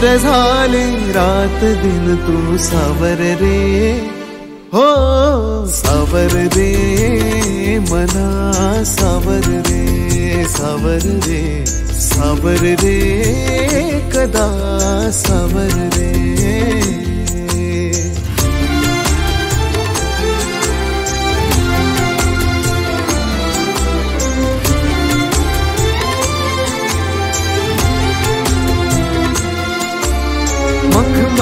दूर झाले रात दिन तू सावर रे। हो, सावर रे, मना सावर रे सावर रे सावर रे, कदा सावर रे।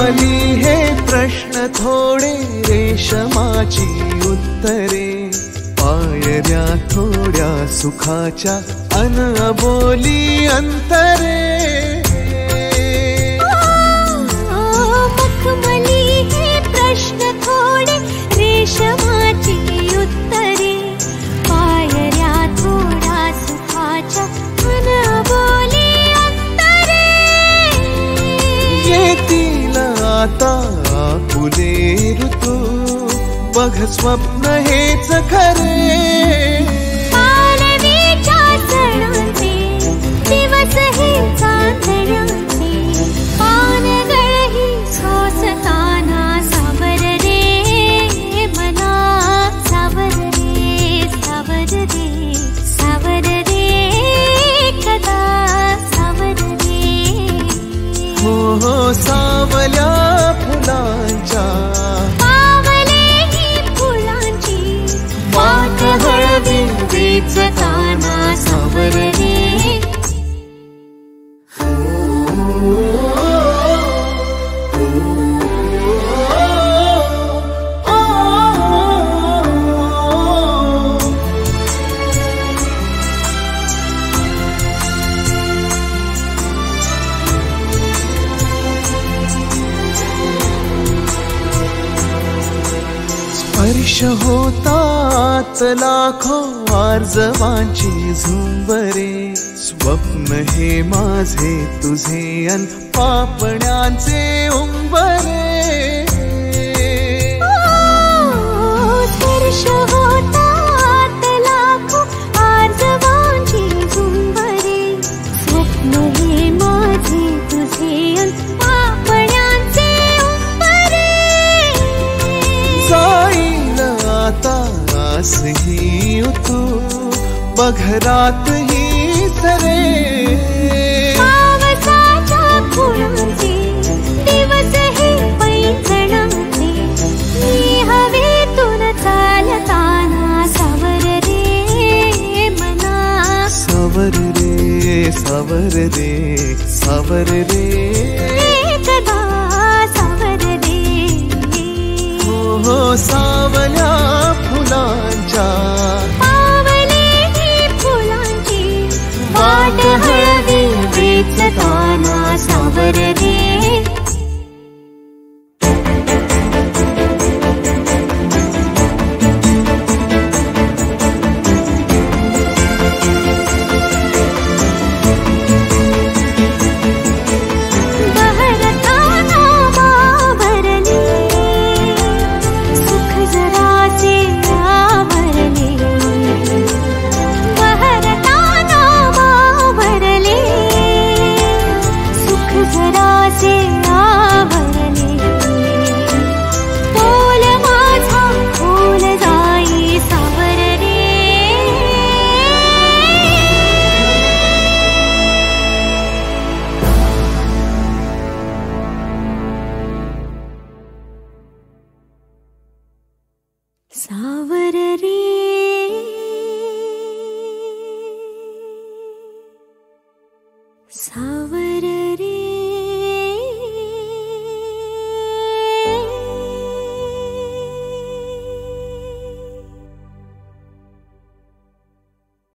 मखमली है प्रश्न थोडे रेशमाची उत्तरे। पायऱ्या थोड्या सुखाच्या अन बोली अंतरे। बघ स्वप्न हेच खरे. हळवी वेचताना सावर रे स्पर्श लाखो आर्जवांची झुंबरे स्वप्न हे माझे तुझे अन पापण्यांचे उंबरे बघरात ही सरे। न सारी da da